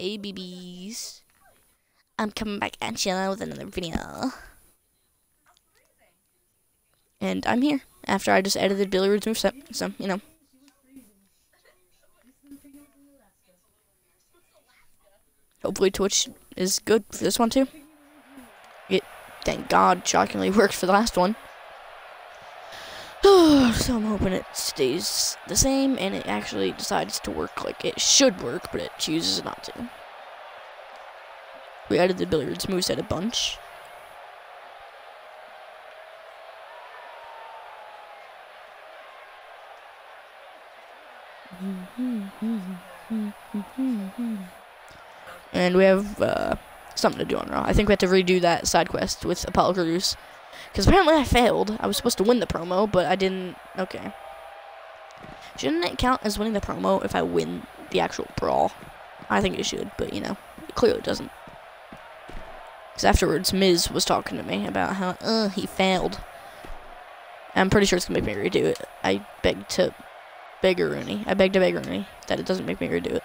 Hey, BBs. I'm coming back at you with another video. And I'm here after I just edited Billiard's moveset, so, you know. Hopefully Twitch is good for this one too. It, thank God, shockingly worked for the last one. so I'm hoping it stays the same and it actually decides to work like it should work, but it chooses not to. We added the billiards moveset a bunch. And we have uh, something to do on Raw. I think we have to redo that side quest with Apollo Crews. Because apparently I failed. I was supposed to win the promo, but I didn't. Okay. Shouldn't it count as winning the promo if I win the actual brawl? I think it should, but you know, it clearly doesn't. Because afterwards, Miz was talking to me about how, uh, he failed. I'm pretty sure it's gonna make me redo it. I beg to beg Rooney. I beg to beg Rooney that it doesn't make me redo it.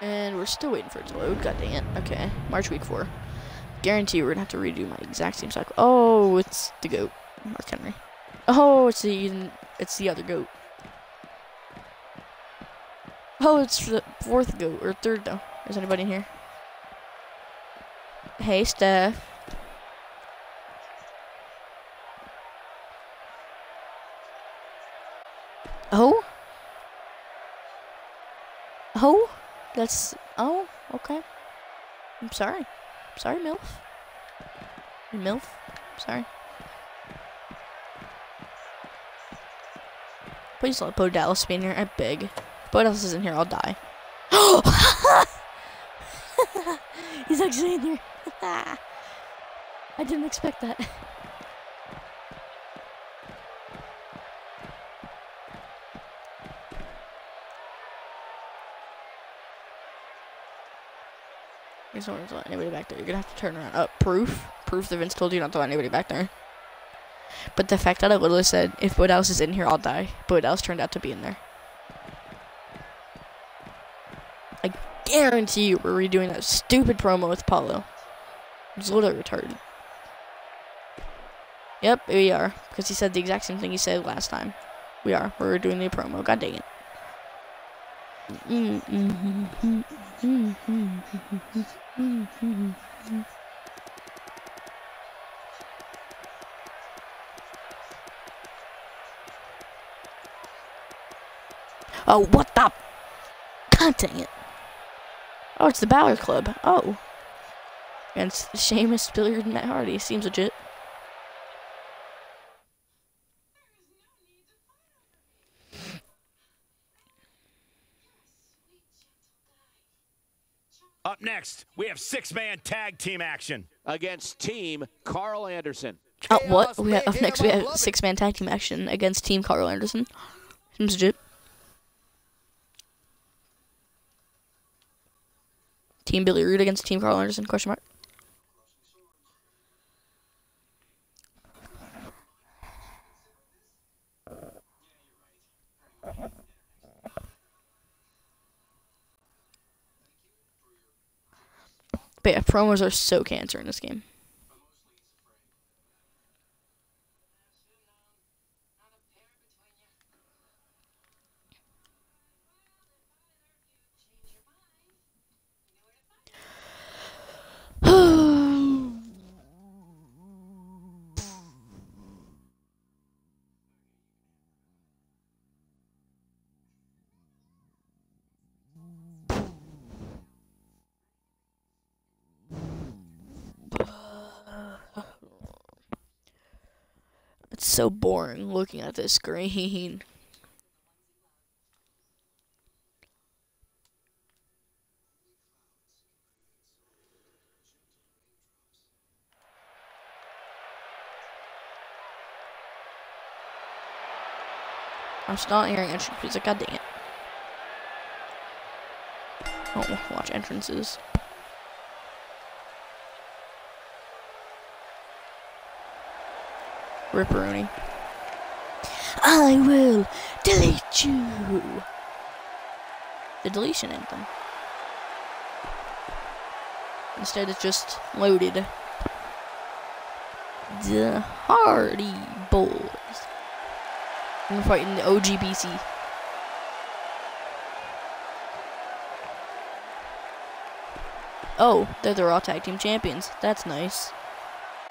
And we're still waiting for it to load. God dang it. Okay. March week four. Guarantee we're gonna have to redo my exact same cycle. Oh, it's the goat. Mark Henry. Oh, it's the it's the other goat. Oh, it's the fourth goat or third though. Is anybody in here? Hey, Steph. Oh. Oh. That's oh okay. I'm sorry. I'm sorry, Milf. Milf. sorry. Please let Bo Dallas be in here. I beg. If Bo Dallas is in here, I'll die. He's actually in here. I didn't expect that. Don't let anybody back there. You're gonna have to turn around. Uh, proof? Proof that Vince told you not to let anybody back there. But the fact that I literally said, if Woodhouse is in here, I'll die. Woodhouse turned out to be in there. I guarantee you we're redoing that stupid promo with Apollo. It's literally retarded. Yep, we are. Because he said the exact same thing he said last time. We are. We're doing the promo. God dang it. Mm -hmm. Oh, what the? God dang it. Oh, it's the Balor Club. Oh. Against Sheamus, Billiard, and Matt Hardy. Seems legit. Up next, we have six-man tag team action against Team Karl Anderson. Oh, what? We have, up next, we have six-man tag team action against Team Karl Anderson. Seems legit. Team Billy Root against Team Karl Anderson? Question mark. But yeah, promos are so cancer in this game. so boring looking at this screen. I'm still not hearing entrance music. God dang it. Oh, watch entrances. Ripperoni. I will delete you. The deletion anthem. Instead, it's just loaded. The Hardy Boys. I'm fighting the OGBC. Oh, they're the Raw Tag Team Champions. That's nice.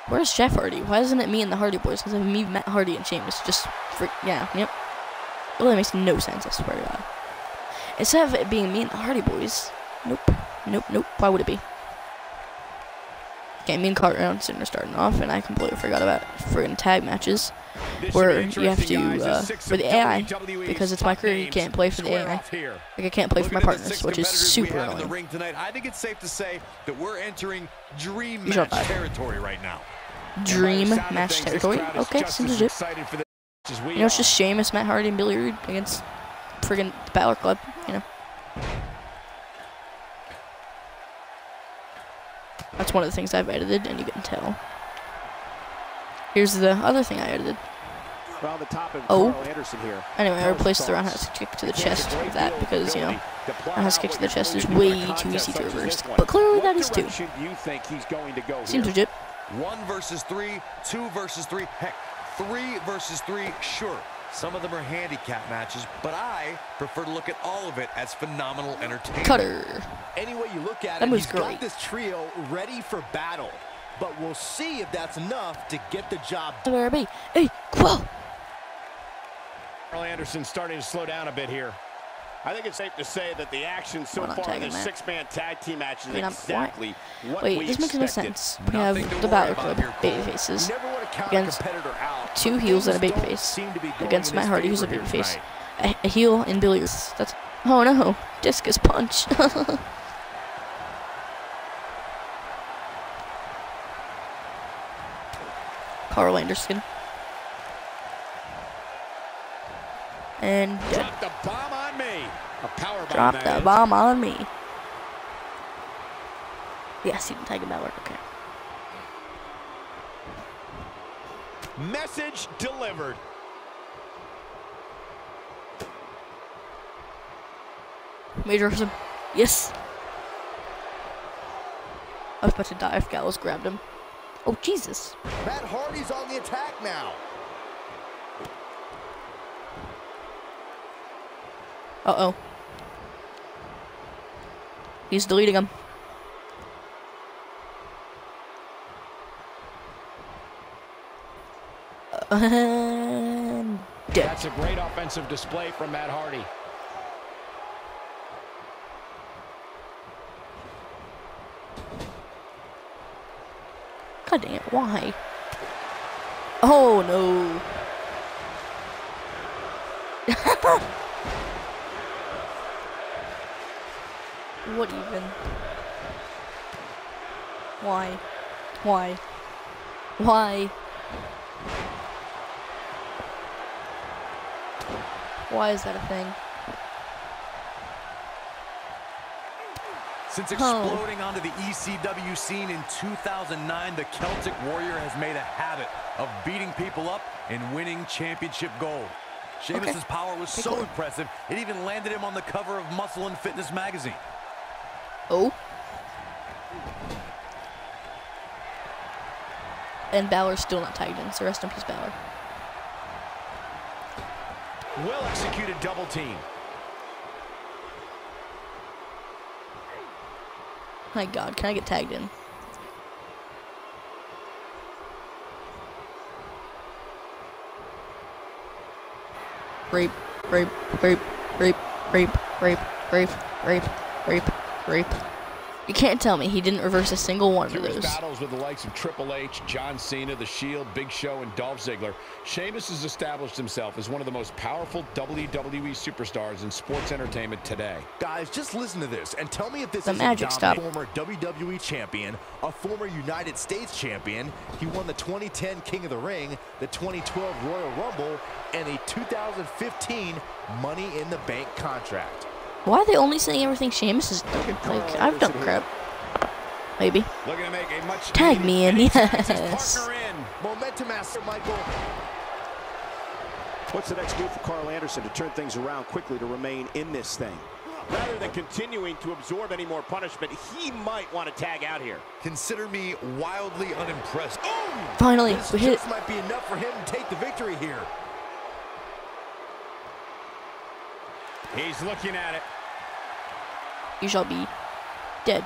Where's Jeff Hardy? Why isn't it me and the Hardy Boys? Because me, Matt Hardy, and Sheamus. Just freak. Yeah, yep. Well, that makes no sense, I swear to God. Instead of it being me and the Hardy Boys. Nope. Nope, nope. Why would it be? Okay, me and Carter are starting off, and I completely forgot about friggin' tag matches where you have to, uh, for the AI, because it's my career, you can't play for the AI. Like, I can't play for my Looking at the partners, which is super we have in the annoying. I think it's safe to say that we're entering dream match territory right now. Dream By the sound of match territory. Okay, seems legit. excited for this as we You know, it's just Sheamus, Matt Hardy, and Billy Rude against friggin' the Balor Club. You know. That's one of the things I've edited, and you can tell. Here's the other thing I edited. Around the top of Oh. Anderson here. Anyway, I replaced the roundhouse kick to the chest a great with that because, you know, ability to roundhouse kick to the chest is to do in a way too easy to reverse. But clearly that is too. you think he's going to go Seems here? legit. One versus three, two versus three, heck, three versus three, sure. Some of them are handicap matches, but I prefer to look at all of it as phenomenal entertainment. Cutter. Any way you look at That it, move's he's great. got this trio ready for battle. But we'll see if that's enough to get the job done. RB. Hey, whoa. Karl Anderson starting to slow down a bit here. I think it's safe to say that the action so Why far in this six-man tag team match is I mean, I'm- exactly what Wait, we this makes no sense. We have Nothing to the worry Balor about Club, here, Cole. baby faces, Never want to count Against a competitor out. two heels and a things baby face seem to be going against in Matt Hardy, who's a favor baby face. A, a heel and Billy. Ruth. That's oh no, discus punch. Karl Anderson. And Drop the bomb on me. A power bomb. drop the is. bomb on me. Yes, you can take a Balor. Okay. Message delivered. Major him. Yes. I was about to die if Gallows grabbed him. Oh, Jesus. Matt Hardy's on the attack now. Uh-oh. He's deleting him. And dead. That's a great offensive display from Matt Hardy. God dang it, why? Oh no. what even? Why? Why? Why? Why is that a thing? Since Oh. exploding onto the ECW scene in 2009, the Celtic Warrior has made a habit of beating people up and winning championship gold. Sheamus's power was Okay, so impressive, it even landed him on the cover of Muscle and Fitness magazine. Oh. And Balor's still not tagged in, so rest in peace, Balor. Well executed double team. My god, can I get tagged in? Rape, rape, rape, rape, rape, rape, rape, rape, rape, rape. You can't tell me he didn't reverse a single one of Through his those. battles with the likes of Triple H, John Cena, The Shield, Big Show, and Dolph Ziggler, Sheamus has established himself as one of the most powerful WWE superstars in sports entertainment today. Guys, just listen to this and tell me if this The is magic a former WWE champion, a former United States champion. He won the 2010 King of the Ring, the 2012 Royal Rumble, and a 2015 Money in the Bank contract. Why are they only saying everything Sheamus is done? Like, I've done crap. Maybe. To make a much Tag me in, needed yes. In. Momentum master, Michael. What's the next move for Karl Anderson to turn things around quickly to remain in this thing? Rather than continuing to absorb any more punishment, he might want to tag out here. Consider me wildly unimpressed. Oh! Finally, This we hit it. might be enough for him to take the victory here. He's looking at it. You shall be dead.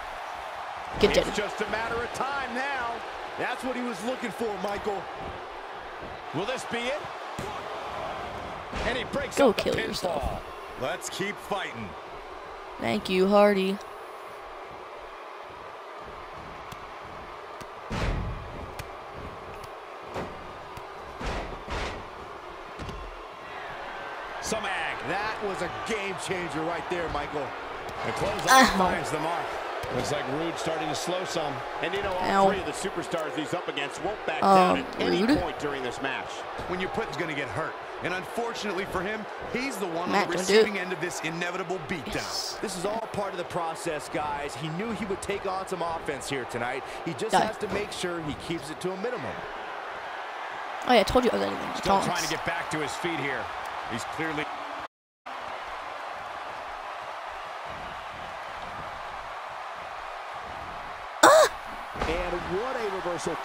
Get dead. It's just a matter of time now. That's what he was looking for, Michael. Will this be it? And he breaks Go kill yourself. Let's keep fighting. Thank you, Hardy. Some ag. That was a game changer right there, Michael. The clothesline Ow. finds the mark. Looks like Rude starting to slow some. And you know, all Ow. three of the superstars he's up against won't back Um, down at any Rude? point during this match. When your put's going to get hurt. And unfortunately for him, he's the one Matt, on the don't do it. receiving end of this inevitable beatdown. Yes. This is all part of the process, guys. He knew he would take on some offense here tonight. He just Die. has to make sure he keeps it to a minimum. Oh yeah, I told you I was editing. Still Taunts. trying to get back to his feet here. He's clearly And what a reversal.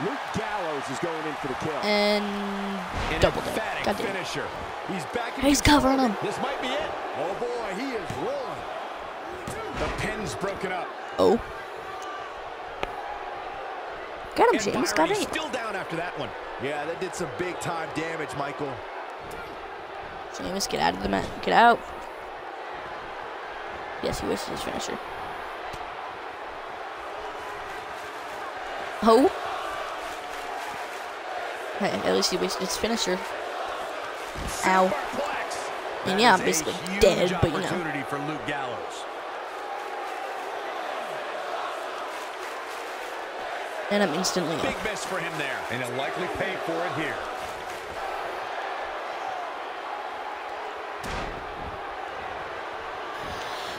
Luke Gallows is going in for the kill. And an double. God damn. finisher. He's back He's covering him. This might be it. Oh boy, he is rolling. The pin's broken up. Oh. Got him, James. Got it. still down after that one. Yeah, that did some big time damage, Michael. James, get out of the mat. Get out. Yes, he wasted his finisher. Oh. Hey, at least he wasted his finisher. Ow. Superplex. I mean, That yeah, I'm basically dead, but you know. opportunity for Luke Gallows. And I'm instantly Big up. miss for him there. And he'll likely pay for it here.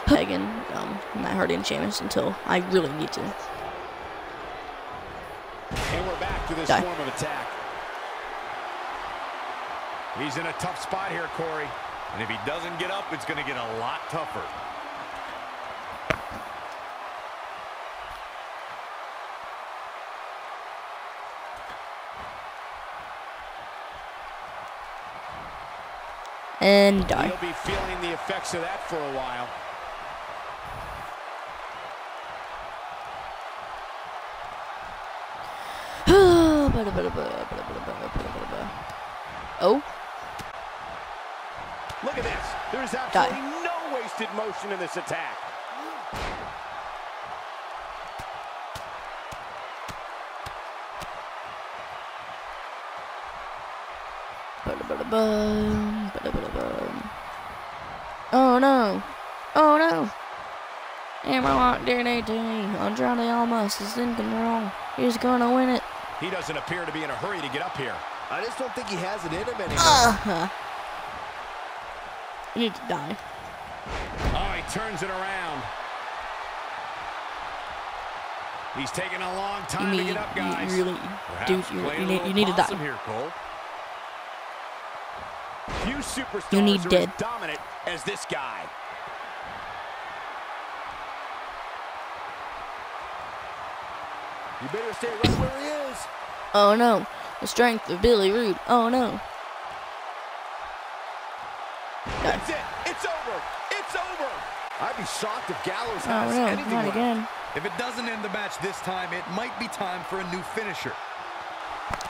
Again, um, Matt Hardy and Sheamus until I really need to. This Die. form of attack. He's in a tough spot here, Corey. And if he doesn't get up, it's going to get a lot tougher. And die. He'll be feeling the effects of that for a while. Oh, Look at this. There's absolutely no wasted motion in this attack. Oh no! Oh no! Hammerlock it to me. Andrade Almas is in control. He's gonna win it. He doesn't appear to be in a hurry to get up here. I just don't think he has it in him anymore. Uh-huh. You need to die. Oh, he turns it around. He's taking a long You time to get up, you guys. really, Perhaps dude, you, playing you need, you need to die. here, Cole. Few superstars You need are dead. as dominant as this guy. You better stay right where he is. Oh no, the strength of Billy Root. Oh no. That's it. It's over. It's over. I'd be shocked if Gallows Oh has no, anything not again. If it doesn't end the match this time, it might be time for a new finisher.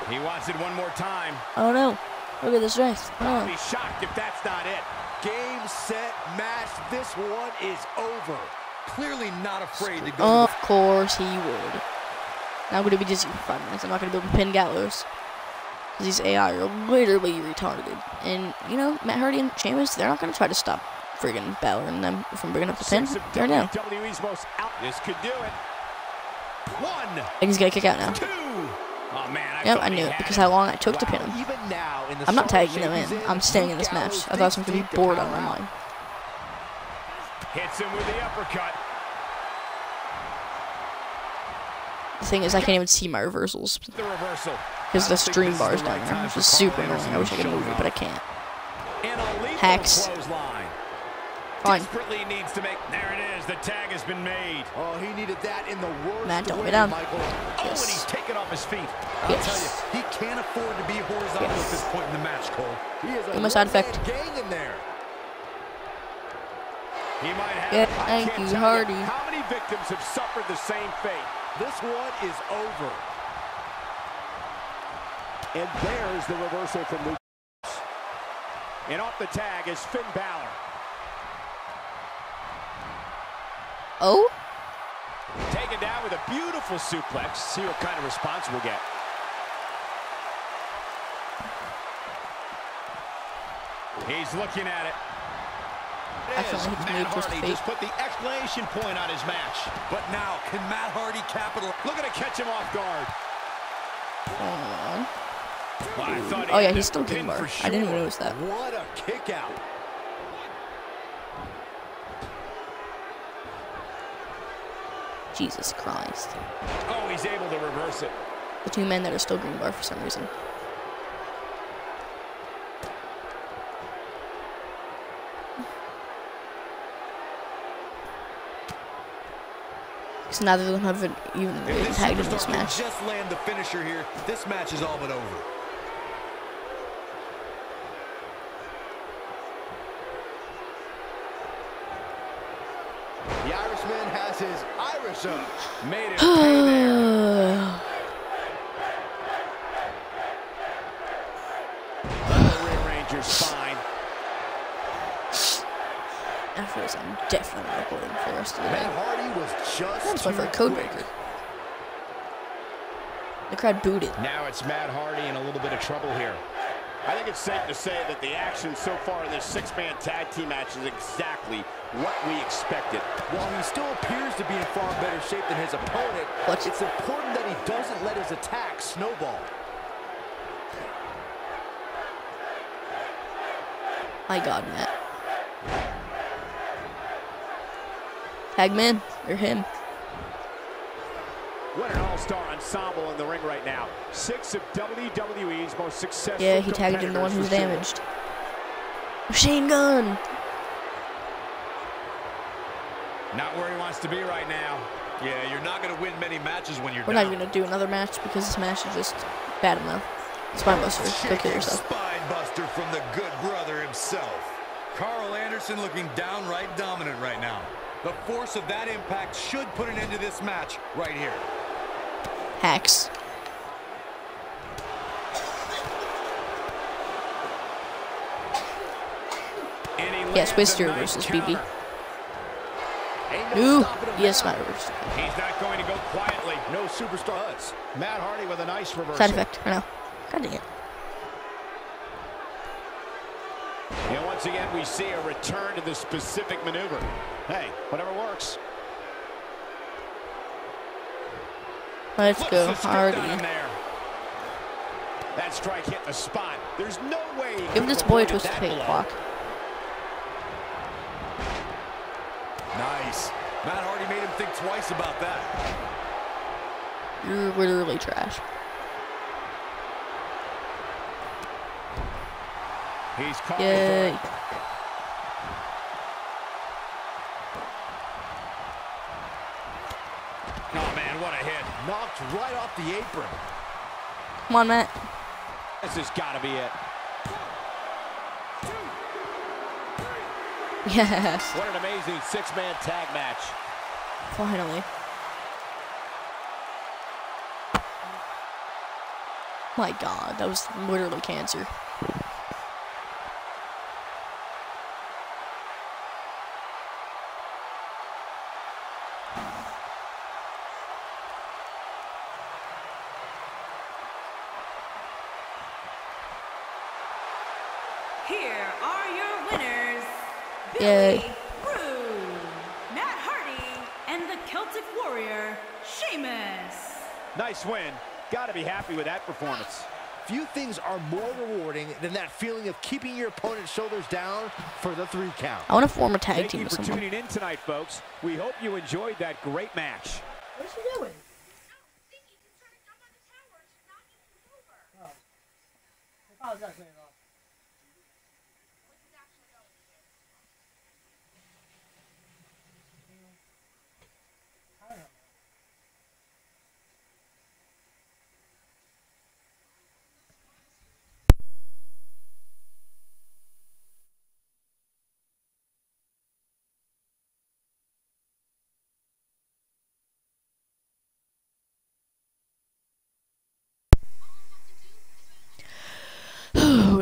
He wants it one more time. Oh no. Look at the strength. Oh. be shocked if that's not it. Game, set, match. This one is over. Clearly not afraid to go. Of course he would. Now I'm gonna be dizzy for five minutes. I'm not gonna be able to pin Gallows. 'Cause these AI are literally retarded. And, you know, Matt Hardy and Sheamus, they're not gonna try to stop friggin' Balor and them from bringing up the pin. They're now. Out. This could do it. One, And he's gonna kick out now. two. Oh man, I yep, I knew it because how long I took wow. to pin him. Even now, in the I'm not tagging shape in. I'm staying in this match. I thought I was gonna be to bored on power my mind. Hits him with the uppercut. The thing is, I can't even see my reversals because the stream this is bar's down right there, time which is super annoying. I wish I could move it, but I can't. And a lethal Hacks. clothesline. Fine. Desperately needs to make. There it is. The tag has been made. Oh, he needed that in the worst Matt, don't way, be down. Michael. Oh, and Yes. he's taken off his feet. I'll Yes. tell you, he can't afford to be horizontal Yes. at this point in the match, Cole. He is a Give him side effect. gang in there. He might have. Yeah, it. Thank can't you, tell Hardy. Victims have suffered the same fate? This one is over. And there's the reversal from Luke. And off the tag is Finn Balor. Oh? Taken down with a beautiful suplex. See what kind of response we'll get. He's looking at it. Accidentally hit the knee Matt Hardy fate. just put the exclamation point on his match. But now, can Matt Hardy capitalize? Looking to catch him off guard. Oh, Well, I he oh yeah, he's still pin King Bar. for I didn't even notice that. What a kick out. Jesus Christ. Oh, he's able to reverse it. The two men that are still Green Bar for some reason. Because neither of them have even If really this tagged in this match. just land the finisher here, this match is all but over. The Irishman has his Irish up. Made it pay there. The rearranger's fine. After this, I'm definitely recording for the rest of the Matt day. Hardy was just That's fun too for a code breaker. The crowd booed it. Now it's Matt Hardy in a little bit of trouble here. I think it's safe to say that the action so far in this six-man tag team match is exactly what we expected. While he still appears to be in far better shape than his opponent, What? it's important that he doesn't let his attack snowball. My God, Matt. Tagman, or him. What an all-star ensemble in the ring right now. Six of WWE's most successful Yeah, he tagged in the one who's damaged. Machine gun! Not where he wants to be right now. Yeah, you're not going to win many matches when you're We're down. not gonna do another match because this match is just bad enough. Spine Buster, go kill yourself. Spine buster from the good brother himself. Karl Anderson looking downright dominant right now. The force of that impact should put an end to this match right here. Hacks. And he Yes, lands Wister a nice versus BB. counter. Ain't no Ooh, yes, my reverse. He's not going to go quietly. No superstar does. Matt Hardy with a nice reversal. Side effect, I know. God dang it. And once again, we see a return to the specific maneuver. Hey, whatever works. Let's Flips go, the script on him Hardy. That strike hit the spot. There's no way. Give this boy a that fate Nice. Matt Hardy made him think twice about that. You're literally trash. He's caught Yay. with a- Oh man, what a hit! Knocked right off the apron. Come on, Matt. This has got to be it. Yes, What an amazing six-man tag match. finally. My God, that was literally cancer. Here are your winners, Billy Yay. Matt Hardy, and the Celtic Warrior, Sheamus. Nice win. Got to be happy with that performance. Few things are more rewarding than that feeling of keeping your opponent's shoulders down for the three count. I want to form a tag Thank team. Thank you for tuning in tonight, folks. We hope you enjoyed that great match. She?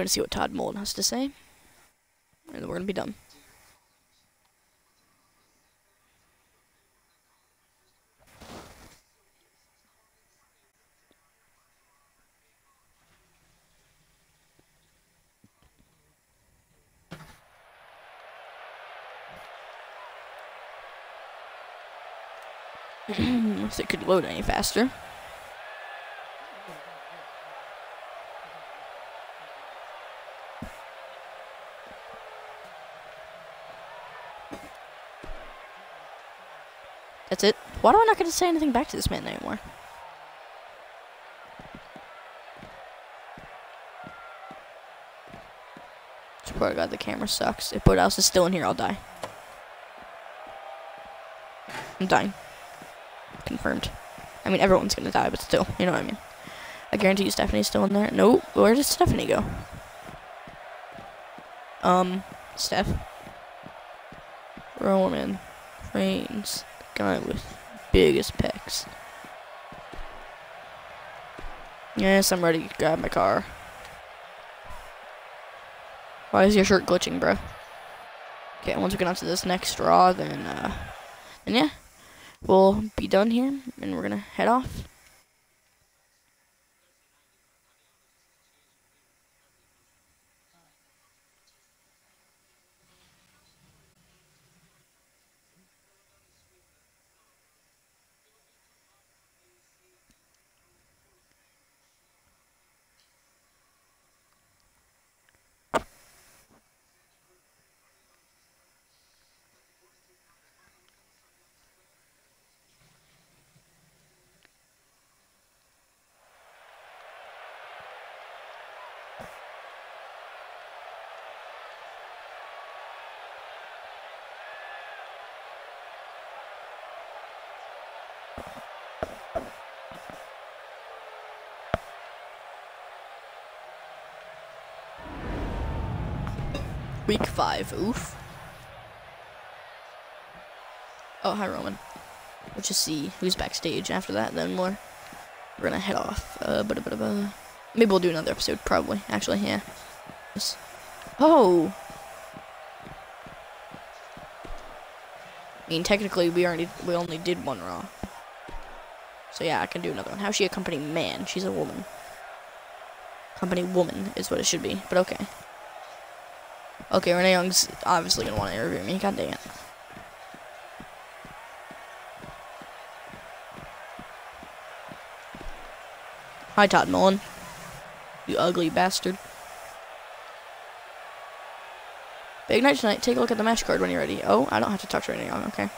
We're gonna see what Todd Mullen has to say, and we're gonna be done. if it could load any faster. That's it. Why do I not get to say anything back to this man anymore? Swear to God, the camera sucks. If Woodhouse is still in here, I'll die. I'm dying. Confirmed. I mean, everyone's gonna die, but still, you know what I mean. I guarantee you Stephanie's still in there. Nope. Where did Stephanie go? Um, Steph. Roman Reigns, guy with biggest pecs. Yes, I'm ready to grab my car. Why is your shirt glitching, bro? Okay, once we get onto this next draw, then, uh, then yeah, we'll be done here, and we're gonna head off. Week five. Oof. Oh, hi, Roman. We'll just see who's backstage after that, then we're, we're gonna head off. Uh, ba -ba -ba Maybe we'll do another episode, probably. Actually, yeah. Yes. Oh! I mean, technically, we already, we only did one Raw. So yeah, I can do another one. How's she a company man? She's a woman. Company woman is what it should be, but okay. Okay, Renee Young's obviously gonna want to interview me. God dang it. Hi, Todd Mullen. You ugly bastard. Big night tonight. Take a look at the match card when you're ready. Oh, I don't have to talk to Renee Young. Okay.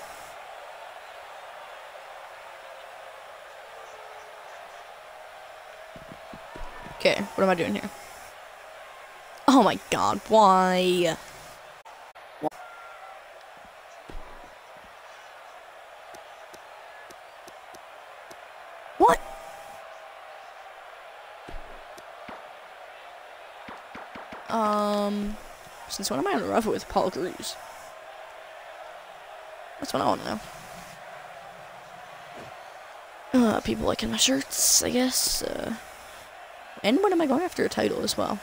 Okay, what am I doing here? Oh my god, why? What? Um, since when am I on a rough with Paul Cruz? That's what I want to know. Uh, people liking my shirts, I guess. Uh, and when am I going after a title as well?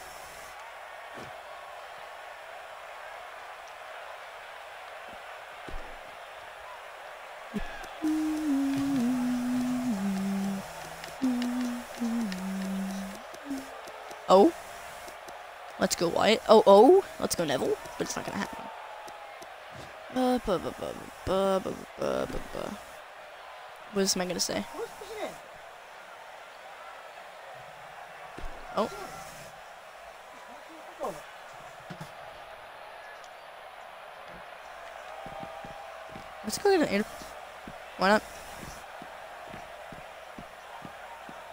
Go Wyatt. Oh, oh. Let's go Neville. But it's not happen. Bu- bu- bu. What am I gonna say? Oh. Let's go get an. Why not?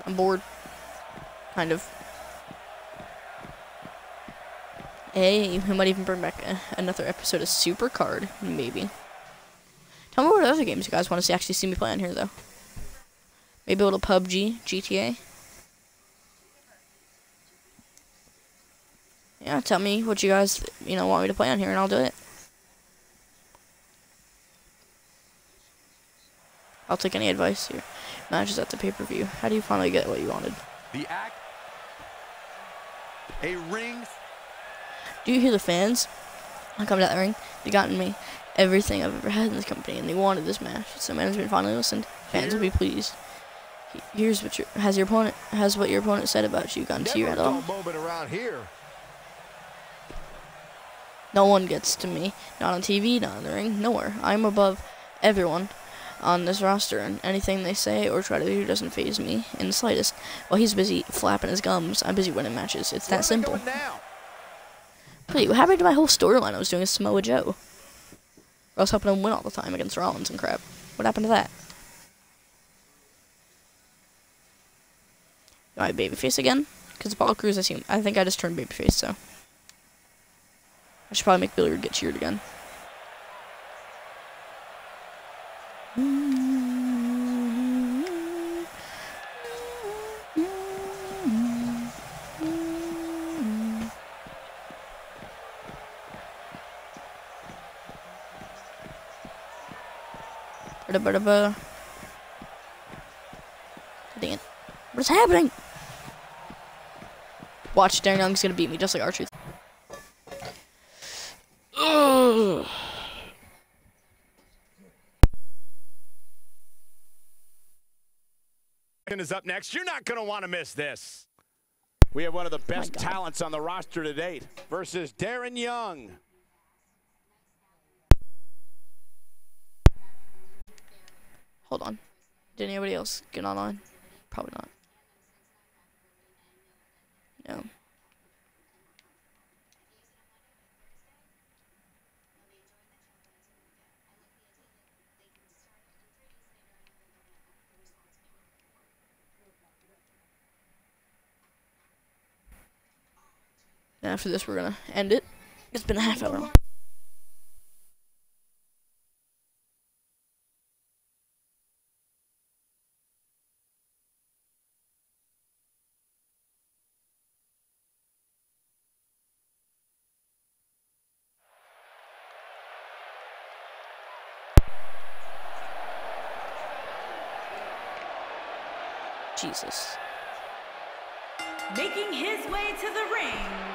I'm bored. Kind of. Hey, we might even bring back a, another episode of Super Card, maybe. Tell me what other games you guys want to see actually see me play on here, though. Maybe a little PUBG, GTA. Yeah, tell me what you guys, you know, want me to play on here, and I'll do it. I'll take any advice here. Matches at the pay-per-view. How do you finally get what you wanted? The act. A ring. Do you hear the fans? I come to that ring. They gotten me everything I've ever had in this company, and they wanted this match. So management finally listened. Fans will be pleased. Here's what your has your opponent has what your opponent said about you gotten to you Never at all. dull moment around here. No one gets to me. Not on TV, not in the ring, nowhere. I'm above everyone on this roster, and anything they say or try to do doesn't phase me in the slightest. While he's busy flapping his gums, I'm busy winning matches. It's that simple. Wait, what happened to my whole storyline I was doing with Samoa Joe? I was helping him win all the time against Rollins and crap. What happened to that? Am I babyface again? Because Apollo Crews, I seem, I think I just turned babyface, so. I should probably make Billiard get cheered again. Dang it. What is happening? Watch, Darren Young's gonna beat me just like R-Truth. Ugh. is up next. You're not going to want to miss this. We have one of the oh best God. talents on the roster to date versus Darren Young. Hold on. Did anybody else get online? Probably not. No. And after this, we're gonna end it. It's been a half hour. Jesus. Making his way to the ring,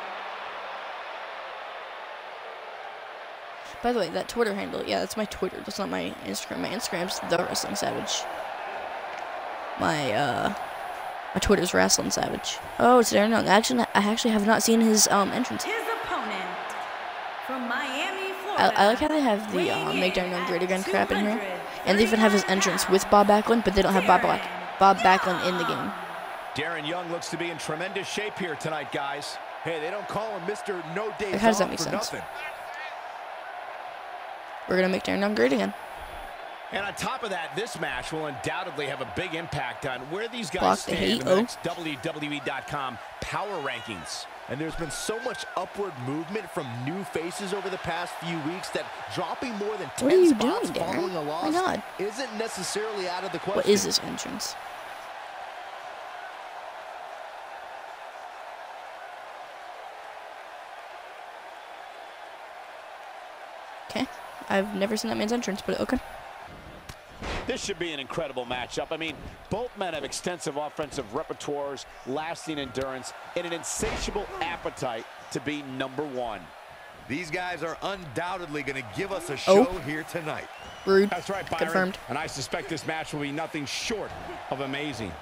By the way, that Twitter handle, yeah, that's my Twitter. That's not my Instagram. My Instagram's the Wrestling Savage. My uh, my Twitter's Wrestling Savage. Oh, it's Darren Young. Actually, I actually have not seen his um entrance. his opponent from Miami, I, Florida. I like how they have the um, weighing Make Darren Young Great Again crap in here, and they even have his entrance with Bob Backlund, but they don't have Bob Black, Bob Backlund in the game. Darren Young looks to be in tremendous shape here tonight, guys. Hey, they don't call him Mr. No Days How does that Off make for sense? nothing. We're gonna make Darren Young great again. And on top of that, this match will undoubtedly have a big impact on where these guys Block stand hate, in the oh. next WWE.com power rankings. And there's been so much upward movement from new faces over the past few weeks that dropping more than 10 What are you spots doing, following a loss isn't necessarily out of the question. What is this entrance? Okay, I've never seen that man's entrance, but okay. This should be an incredible matchup. I mean, both men have extensive offensive repertoires, lasting endurance, and an insatiable appetite to be number one. These guys are undoubtedly going to give us a Oh. show here tonight. Rude. That's right, Byron. Confirmed. And I suspect this match will be nothing short of amazing.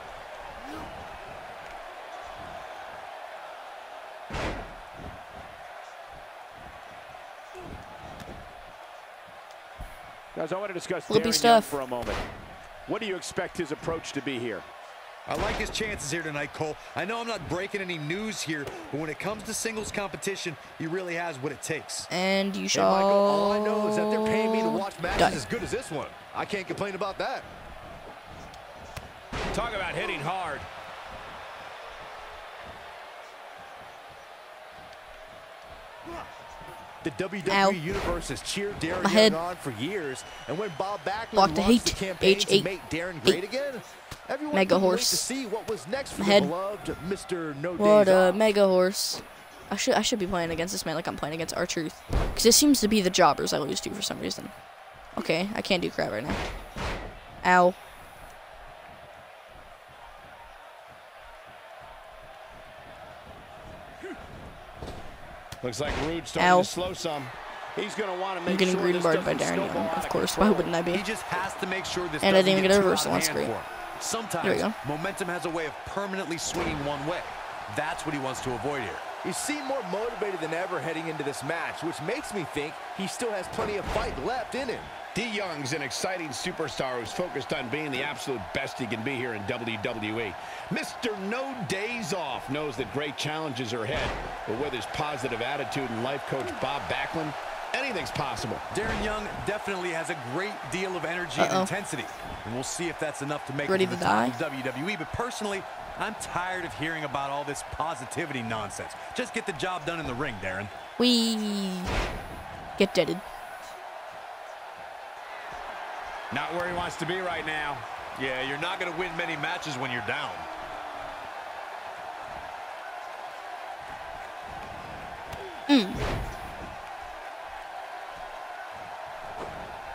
Guys, I want to discuss Flippy Darren stuff. Young for a moment. What do you expect his approach to be here? I like his chances here tonight, Cole. I know I'm not breaking any news here, but when it comes to singles competition, he really has what it takes. And you Hey, shall. Michael, all I know is that they're paying me to watch matches die. as good as this one. I can't complain about that. Talk about hitting hard. The WWE Ow. Universe has cheered Darren My head. on for years, and when Bob Backlund Block the launched hate. the campaign to H8. make Darren great again, everyone Mega horse. to see what was next for My the head. beloved Mr. No What a mega horse. I should I should be playing against this man like I'm playing against R-Truth. Because it seems to be the jobbers I lose to for some reason. Okay, I can't do crap right now. Ow. Looks like Rude starting Ow. to slow some. He's going to want to I'm make getting sure green barred by doesn't Darren Young. Of of course, why wouldn't I be? He just has to make sure this And I didn't get get a reversal on screen. Sometimes There we go. momentum has a way of permanently swinging one way. That's what he wants to avoid here. He seemed more motivated than ever heading into this match, which makes me think he still has plenty of fight left in him. D. Young's an exciting superstar who's focused on being the absolute best he can be here in WWE. Mr. No Days Off knows that great challenges are ahead, but with his positive attitude and life coach Bob Backlund, anything's possible. Darren Young definitely has a great deal of energy Uh-oh. and intensity. And we'll see if that's enough to make Ready it to to the top die? of WWE. But personally, I'm tired of hearing about all this positivity nonsense. Just get the job done in the ring, Darren. We get deaded. Not where he wants to be right now. Yeah, you're not going to win many matches when you're down. Mm.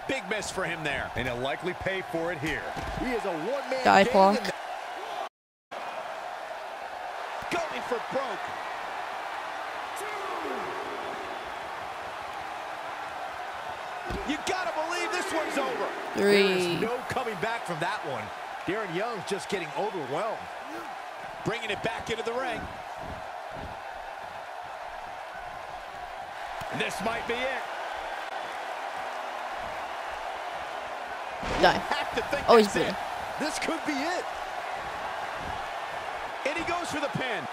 Big miss for him there. And he'll likely pay for it here. He is a one-man Die gang Going for broke. You got to believe this one's over. There is Three. no coming back from that one. Darren Young's just getting overwhelmed. Bringing it back into the ring. This might be it. Die. Have to think Oh, he's that's bleeding. it. This could be it. And he goes for the pin.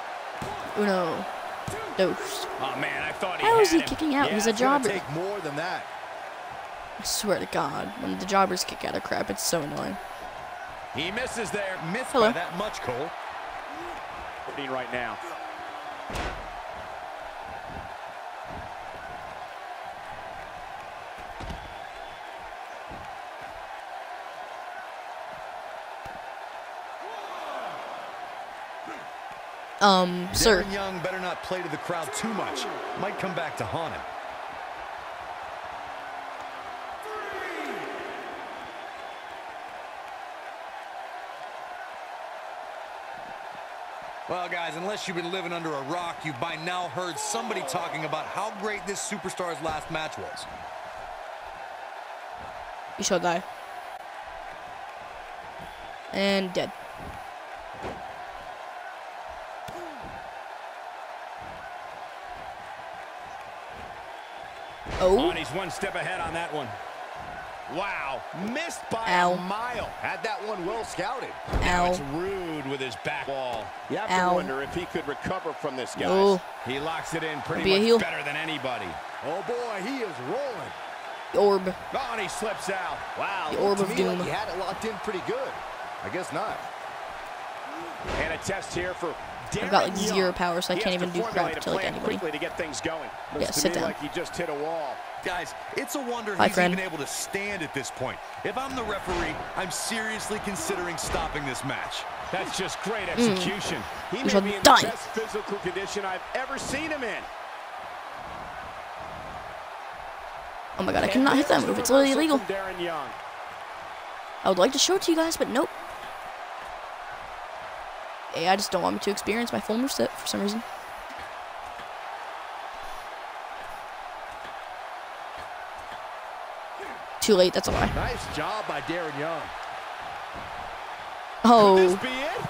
Uno. Dos. Oh, man, I thought he How had is he him. kicking out? Yeah, He's a jobber. take more than that. I swear to God, when the jobbers kick out of crap, it's so annoying. He misses there. Missed Hello. by that much, Cole. Right now. Um, sir. Young better not play to the crowd too much. Might come back to haunt him. Well, guys, unless you've been living under a rock, you've by now heard somebody talking about how great this superstar's last match was. You shall die. And dead. Oh, Oh, he's one step ahead on that one. Wow, missed by Ow. a mile. Had that one well scouted. It's rude with his back wall. You have Ow. to wonder if he could recover from this, guys. Oh, He locks it in pretty Be much better than anybody. Oh boy, he is rolling. the orb. Oh, and he slips out. Wow, The Orb of Doom. Like he had it locked in pretty good. I guess not. And a test here for I've got like zero power, so I can't even do formulate crap to like plan anybody. quickly to get things going. Yeah, Looks to sit down. like he just hit a wall. Guys, it's a wonder Hi, he's friend. even able to stand at this point. If I'm the referee, I'm seriously considering stopping this match. That's just great mm. execution. He We may shall be in die. the best physical condition I've ever seen him in. Oh my god, I cannot hit that move. It's literally illegal. Darren Young. I would like to show it to you guys, but nope. AI just don't want me to experience my full moveset for some reason. Too late, that's a lie. Nice job by Darren Young. Oh, Could this be it?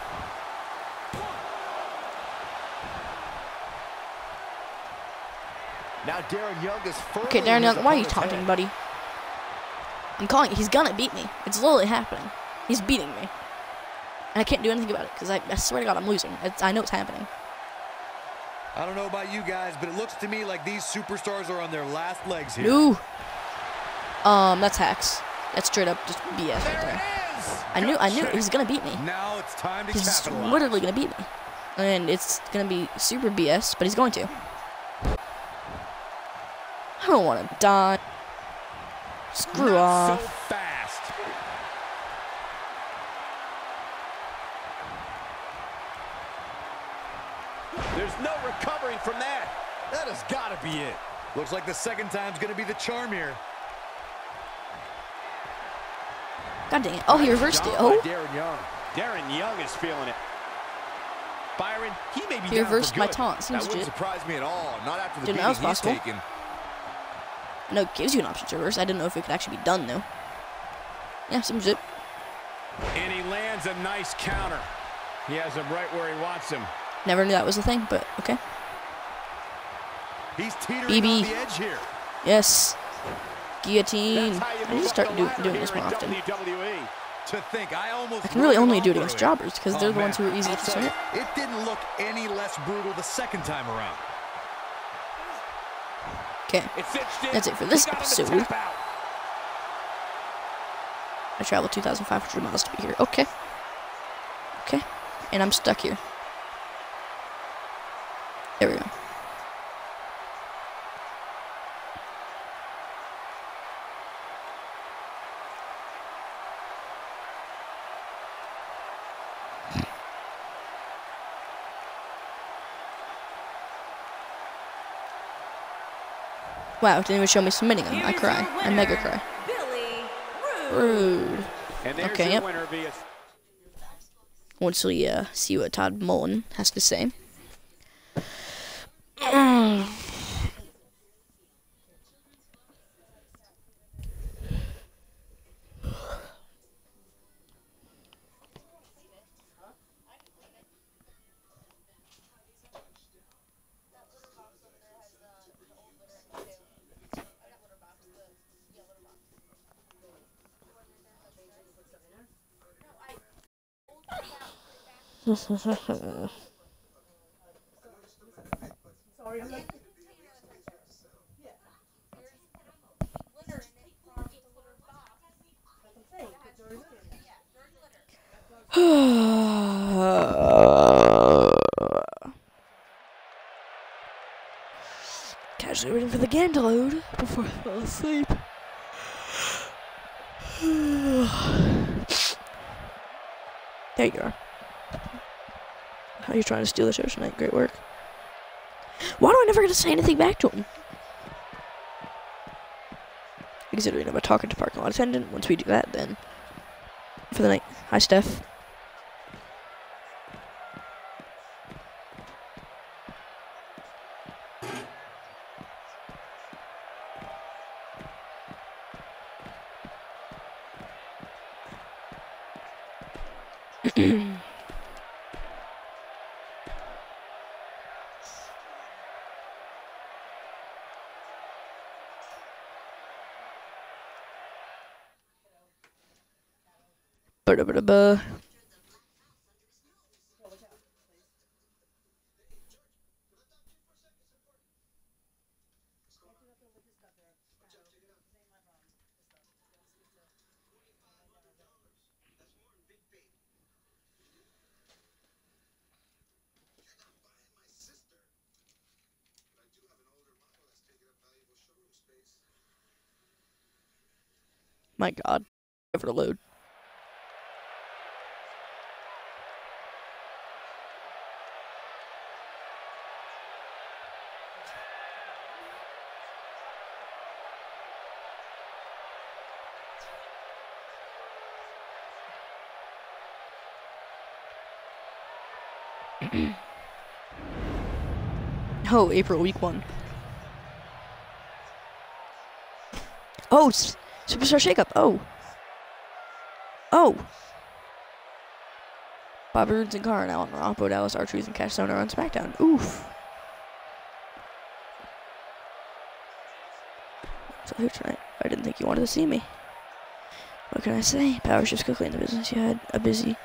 Now Darren Young is okay, Darren Young, why are you taunting, head. buddy? I'm calling. He's gonna beat me. It's literally happening. He's beating me. And I can't do anything about it because I, I swear to God I'm losing. It's, I know it's happening. I don't know about you guys, but it looks to me like these superstars are on their last legs here. No. Um, that's hacks. That's straight up just BS right there. I knew, I knew he's gonna beat me. Now it's time to He's capitalize. literally gonna beat me, and it's gonna be super BS, but he's going to. I don't want to die. Screw Not off. so fast. There's no recovering from that. That has got to be it. Looks like the second time's going to be the charm here. God dang it! Oh, he reversed it. Oh, Darren Young. Darren Young is feeling it. Byron, he may be he reversed my good. taunt. That Seems wouldn't legit. surprise me at all. Not after the Didn't beating was he's possible. taken. I know it gives you an option to reverse. I didn't know if it could actually be done though. Yeah, seems it. And he lands a nice counter. He has him right where he wants him. Never knew that was a thing, but okay. He's teetering BB. the edge here. Yes. Guillotine. That's how you I need to start do, doing this more often. WWE. To think, I almost I can really only do it against jobbers because they're Oh, the ones who are easy I'll to submit. It didn't look any less brutal the second time around. Okay. It's cinched in. That's it for this got him to episode. I traveled 2,500 miles to be here. Okay. Okay. And I'm stuck here. There we go. Wow, didn't even show me submitting him. I cry. I mega cry. Rude. Rude. And there's Okay, yep. once we uh, see what Todd Mullen has to say. Casually waiting for the game to load before I fall asleep. there you are. How are you trying to steal the show tonight? Great work. Why do I never get to say anything back to him? Considering I'm a talking to parking lot attendant, once we do that, then for the night. Hi, Steph. Ba-da-ba-da-ba. My god. Ever April week one. Oh, Superstar Shakeup. Oh. Oh. Bobby Roode and Carr now on Raw. Dallas, R-Truth, and Cash Stone are on SmackDown. Oof. So here tonight. I didn't think you wanted to see me. What can I say? Power shifts quickly in the business. You had a busy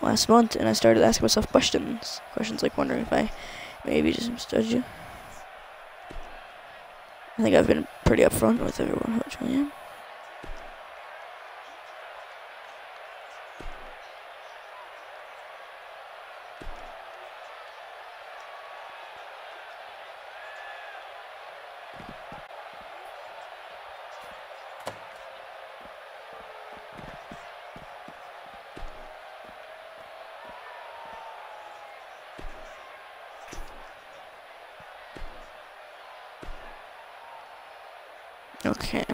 last month, and I started asking myself questions. Questions like wondering if I maybe just misunderstood you. I think I've been pretty upfront with everyone who I am. Okay.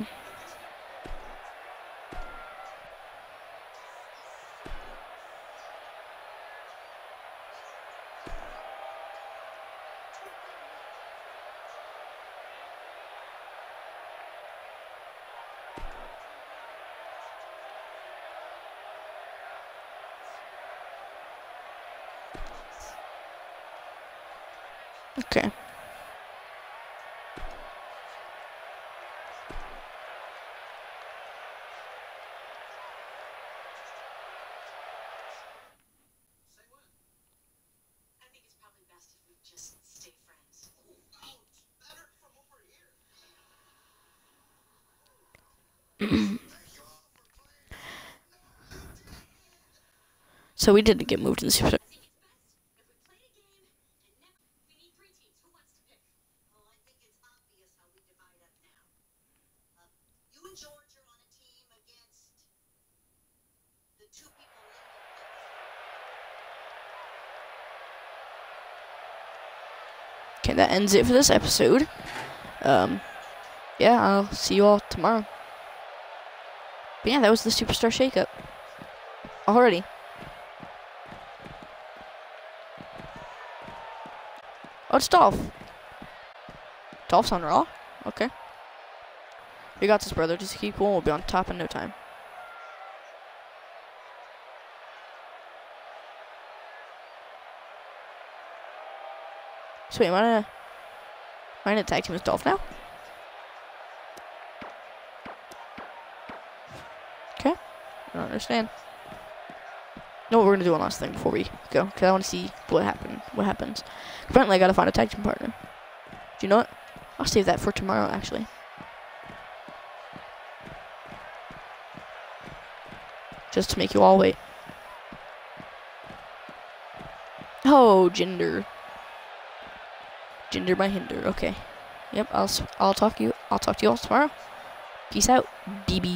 Okay. I think it's probably best if we just stay friends. So we didn't get moved in the super. If we play a game and never, we need three teams. Who wants to pick? Oh, I think it's obvious how we divide up now. Uh, you and George are on a team against the two people Okay, that ends it for this episode. Um, yeah, I'll see you all tomorrow. But yeah, that was the Superstar Shakeup. Already. Oh, it's Dolph. Dolph's on Raw? Okay. We got this, brother. Just keep cool. We'll be on top in no time. So wait, am I am I gonna tag team with Dolph now? Okay. I don't understand. No, we're gonna do one last thing before we go, because I want to see what happen. What happens? Apparently, I gotta find a tag team partner. Do you know what? I'll save that for tomorrow, actually. Just to make you all wait. Oh, gender. Gender by hinder. Okay. Yep. I'll I'll talk you. I'll talk to you all tomorrow. Peace out, BBs.